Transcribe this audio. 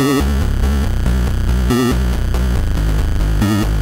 Mm-hmm.